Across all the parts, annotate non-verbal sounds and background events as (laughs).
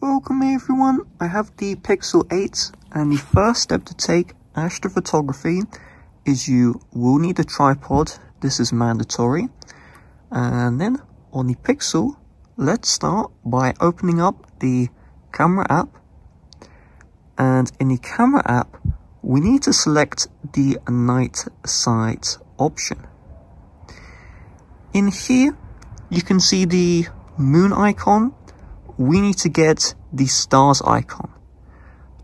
Welcome everyone, I have the Pixel 8 and the first step to take astrophotography is you will need a tripod, this is mandatory. And then on the Pixel, let's start by opening up the camera app. And in the camera app, we need to select the night sight option. In here, you can see the moon icon. We need to get the stars icon.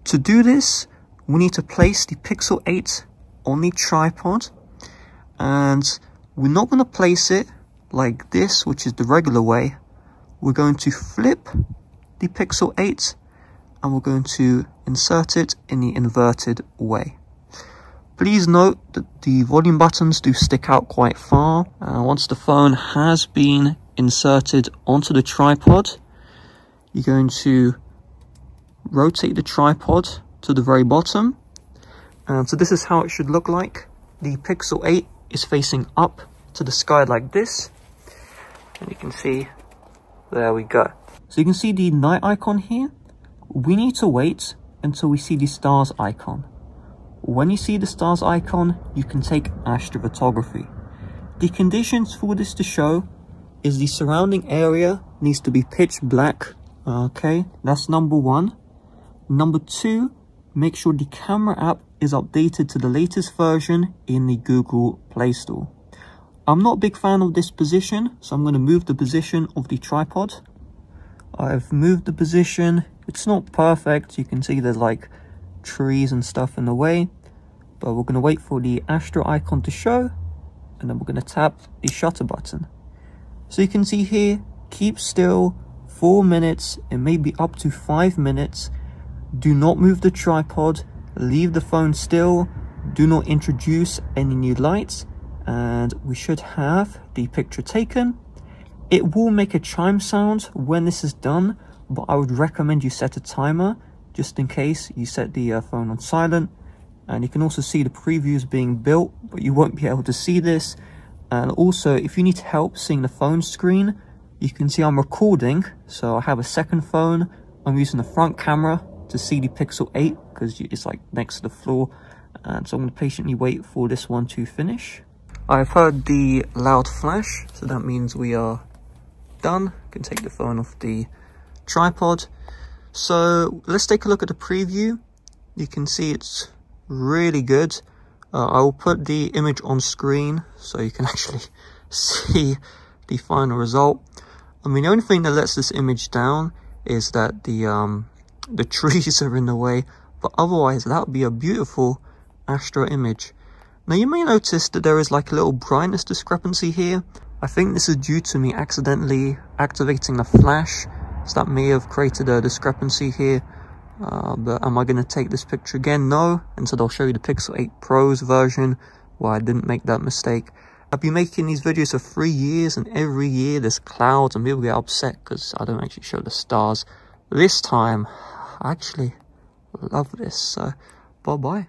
To do this, we need to place the Pixel 8 on the tripod and we're not going to place it like this, which is the regular way. We're going to flip the Pixel 8 and we're going to insert it in the inverted way. Please note that the volume buttons do stick out quite far. Uh, once the phone has been inserted onto the tripod, you're going to rotate the tripod to the very bottom. And so this is how it should look like. The Pixel 8 is facing up to the sky like this. And you can see, there we go. So you can see the night icon here. We need to wait until we see the stars icon. When you see the stars icon, you can take astrophotography. The conditions for this to show is the surrounding area needs to be pitch black. Okay, that's number one. Number two, make sure the camera app is updated to the latest version in the Google Play Store. I'm not a big fan of this position, so I'm going to move the position of the tripod. I've moved the position. It's not perfect. You can see there's like trees and stuff in the way. But we're going to wait for the Astro icon to show. And then we're going to tap the shutter button. So you can see here, keep still, 4 minutes, and maybe up to 5 minutes. Do not move the tripod, leave the phone still, do not introduce any new lights, and we should have the picture taken. It will make a chime sound when this is done, but I would recommend you set a timer just in case you set the uh, phone on silent. And you can also see the previews being built, but you won't be able to see this. And also, if you need help seeing the phone screen, you can see I'm recording. So I have a second phone. I'm using the front camera to see the Pixel 8 because it's like next to the floor. And so I'm going to patiently wait for this one to finish. I've heard the loud flash, so that means we are done. can take the phone off the tripod. So let's take a look at the preview. You can see it's really good. Uh, I will put the image on screen so you can (laughs) actually see the final result. I mean, the only thing that lets this image down is that the um, the (laughs) trees are in the way, but otherwise that would be a beautiful astro image. Now you may notice that there is like a little brightness discrepancy here. I think this is due to me accidentally activating the flash, so that may have created a discrepancy here. Uh, but am I going to take this picture again? No, instead I'll show you the Pixel 8 Pro's version where I didn't make that mistake. I've been making these videos for three years and every year there's clouds and people get upset because I don't actually show the stars. This time, I actually love this, so bye-bye.